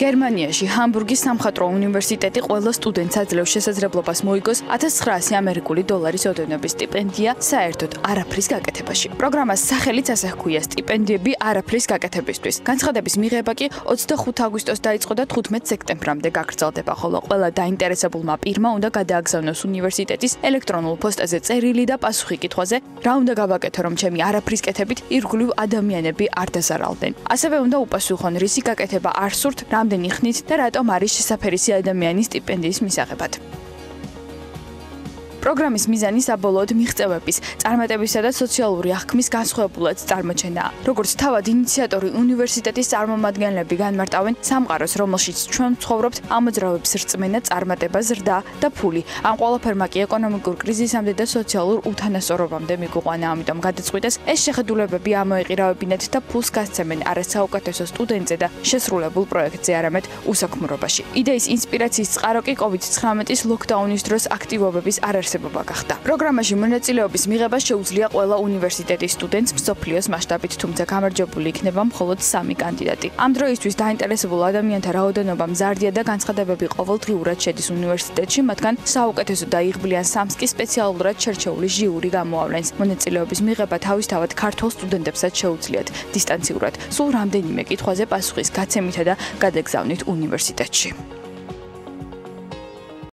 გერმანიაში ჰამბურგის სამხატვრო უნივერსიტეტი ყველა სტუდენტს აძლევს შესაძლებლობას მოიგოს 1900 ამერიკული დოლარის ოდენობის სტიპენდია საერთოდ არაფრის გაკეთებაში. პროგრამას სახელიც ასე ჰქვია სტიპენდიები არაფრის გაკეთებისთვის. განცხადების მიღება კი 25 აგვისტოს დაიწყო და 15 სექტემბრამდე გაგრძელდება, ხოლო ყველა დაინტერესებულმა პირმა უნდა გადააგზავნოს უნივერსიტეტის ელექტრონულ პოსტაზე წერილი და პასუხი კითხვაზე, რა უნდა გავაკეთო, რომ ჩემი არაფრის კეთებით ირგვლივ ადამიანები არ დაზარალდნენ. ასევე უნდა უპასუხონ რისი გაკეთება არ სურთ, რამდენი ხნით და რატომ არის შესაძფერისი ადამიანის სტიპენდიის მისაღებად. პროგრამის მიზანი საბოლოოდ მიღწევების, წარმატებისა და სოციალური აღქმის განსხვავებულად წარმოჩენაა. როგორც თავად ინიციატორი უნივერსიტეტის წარმომადგენლები განმარტავენ, სამყაროს, რომელშიც ჩვენ ცხოვრობთ, ამოძრავებს რწმენა, წარმატება, ზრდა და ფული. ამ ყველაფერმა კი ეკონომიკურ კრიზისამდე და სოციალურ უთანასწორობამდე მიგვიყვანა, ამიტომ გადაწყვიტეს ეს შეხედულებები ამოეყირავებინათ და ფულს გასცემენ არა საუკეთესო სტუდენტზე და შესრულებულ პროექტზე, არამედ უსაქმრობაში. იდეის ინსპირაციის წყარო კი COVID-19-ის ლოკდაუნის დროს აქტივობების არ არსებობა გახდა. პროგრამაში მონაწილეობის მიღება შეუძლია ყველა უნივერსიტეტის სტუდენტს მსოფლიოს მასშტაბით, თუმცა გამარჯვებული იქნება მხოლოდ 3 კანდიდატი. ამ დროისთვის დაინტერესებულ ადამიანთა რაოდენობა მზარდია და განცხადებები ყოველდღიურად შედის უნივერსიტეტში, მათგან საუკეთესო და იღბლიან სამს კი სპეციალურად შერჩეული ჟიური გამოავლენს. მონაწილეობის მიღება თავისთავად ქართულ სტუდენტებსაც შეუძლიათ დისტანციურად, სულ რამდენიმე კითხვაზე პასუხის გაცემითა და გადაგზავნით უნივერსიტეტში.